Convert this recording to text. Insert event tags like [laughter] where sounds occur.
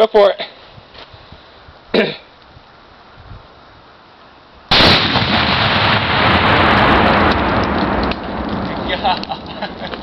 Go for it. [laughs] yeah.